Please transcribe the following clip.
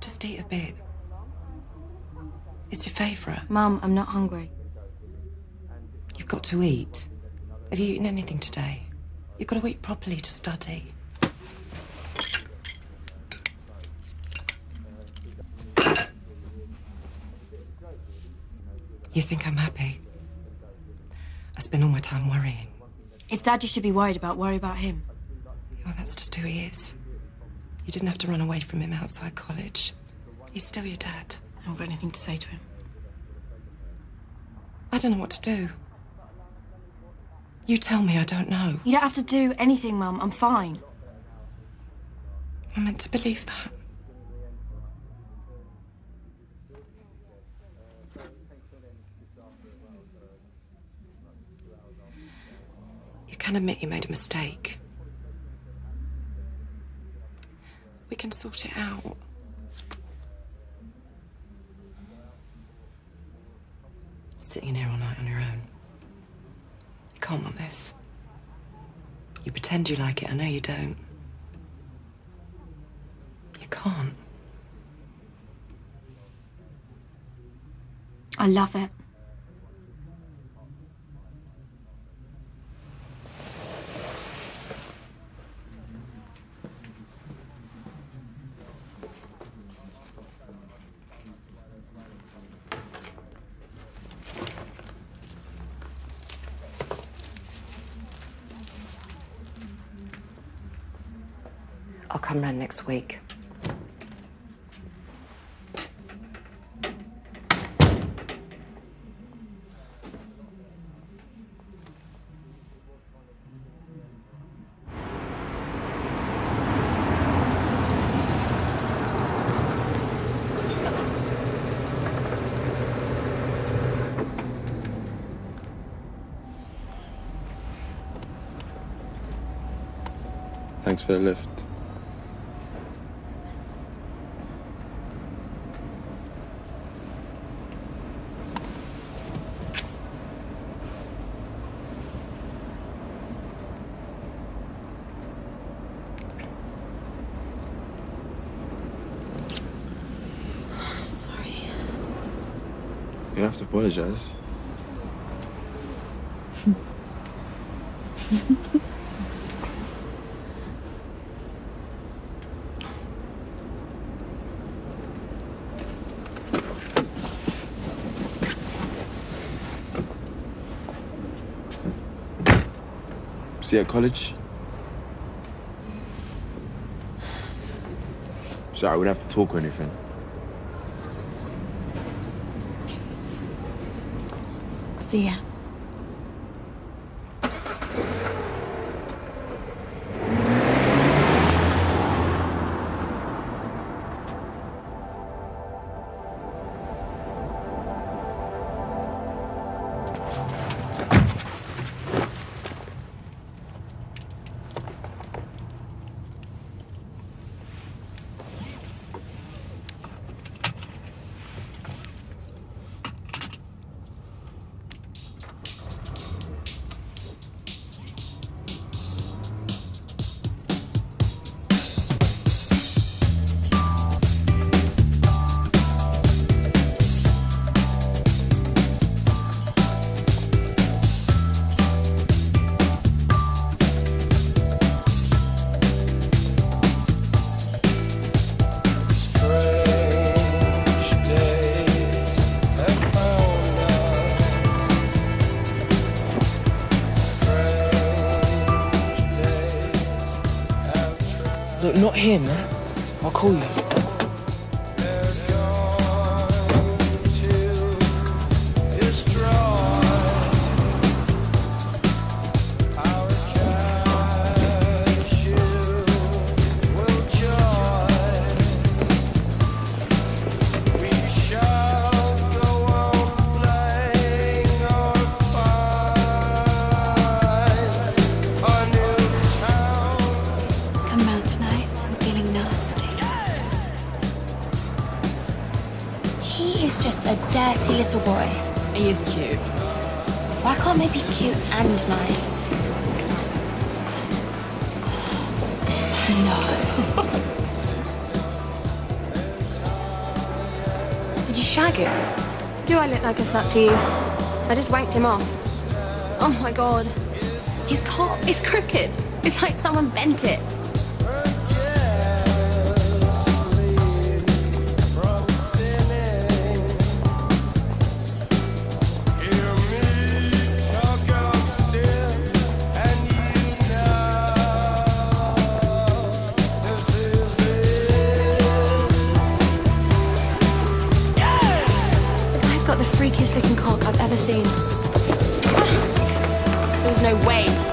Just eat a bit. It's your favourite. Mum, I'm not hungry. You've got to eat. Have you eaten anything today? You've got to eat properly to study. You think I'm happy? I spend all my time worrying. It's Dad you should be worried about. Worry about him. Well, that's just who he is. You didn't have to run away from him outside college. He's still your dad. I haven't got anything to say to him. I don't know what to do. You tell me I don't know. You don't have to do anything, Mum. I'm fine. I'm meant to believe that. You can admit you made a mistake. We can sort it out. Sitting in here all night on your own. You can't want this. You pretend you like it, I know you don't. You can't. I love it. I'll come round next week. Thanks for the lift. Sorry. You don't have to apologize. See at college? Sorry, we don't have to talk or anything. See ya. Look, not here, man. I'll call you. Is just a dirty little boy. He is cute. Why can't they be cute and nice? No. Did you shag him. Do I look like a slut to you? I just wanked him off. Oh my god. His cock is crooked. It's like someone's bent it. there's no way.